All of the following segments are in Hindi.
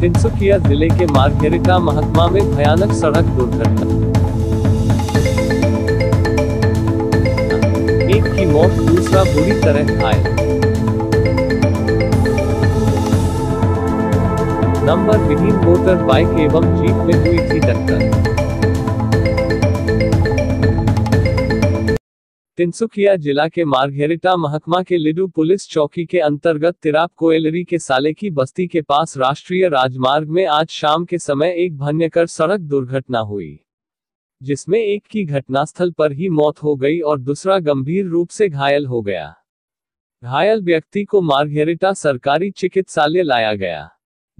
तिनसुकिया ज़िले के मार्गेरिटा महकमा में भयानक सड़क दुर्घटना। एक की मौत दूसरा बुरी तरह घायल। नंबर विहीन मोटर बाइक एवं जीप में हुई थी टक्कर। तिनसुकिया जिला के मार्घेरिटा महकमा के लिडू पुलिस चौकी के अंतर्गत तिराप कोयलरी के साले की बस्ती के पास राष्ट्रीय राजमार्ग में आज शाम के समय एक भयंकर सड़क दुर्घटना हुई, जिसमें एक की घटनास्थल पर ही मौत हो गई और दूसरा गंभीर रूप से घायल हो गया। घायल व्यक्ति को मार्घेरिटा सरकारी चिकित्सालय लाया गया।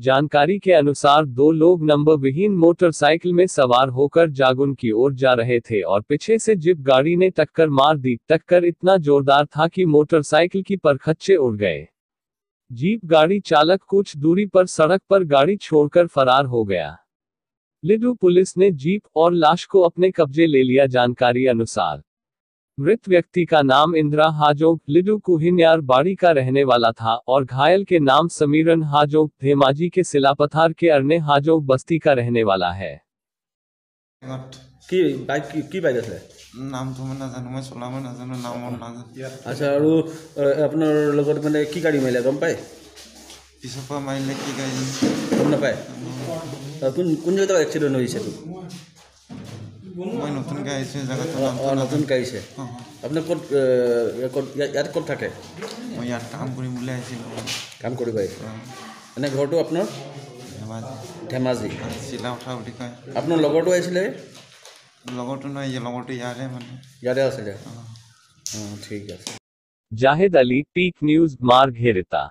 जानकारी के अनुसार दो लोग नंबर विहीन मोटरसाइकिल में सवार होकर जागुन की ओर जा रहे थे और पीछे से जिप गाड़ी ने टक्कर मार दी। टक्कर इतना जोरदार था कि मोटरसाइकिल की परखच्चे उड़ गए। जीप गाड़ी चालक कुछ दूरी पर सड़क पर गाड़ी छोड़कर फरार हो गया। लिडू पुलिस ने जीप और लाश को अपने कब्जे ले लिया। जानकारी अनुसार मृत व्यक्ति का नाम इंदिरा हाजोग लिडू कुहिन्यार बाड़ी का रहने वाला था और घायल के नाम समीरन हाजोग धेमाजी के सिलापथार के अरने हाजोग बस्ती का रहने वाला है। की बाइक की, की नाम तो मैं ना जानू मैं मैं ना जानू नाम और ना जानू। अच्छा और तो मैंने की गाड़ी मिला पाए? की गाड़ी ना पाए? हाँ। हाँ, जगह एक्सीडेंट तू? तो? মই নতুনকৈ আহিছোঁ জেগাটো নামটো নতুনকৈ আহিছে। আপুনি ক'ত ক'ত ইয়াত ক'ত থাকে? মই ইয়াত কাম কৰিম আহিছিলোঁ। কাম কৰিব আহিছোঁ। এনে ঘৰটো আপোনাৰ? ধেমাজি। ধেমাজি। বুলি কয়। আপোনাৰ লগৰটো আহিছিলে? লগৰটো নহয় লগৰটো ইয়াৰে মানে। ইয়াৰে আছিলে? অঁ। ঠিক আছে। Jahed Ali pick news Margherita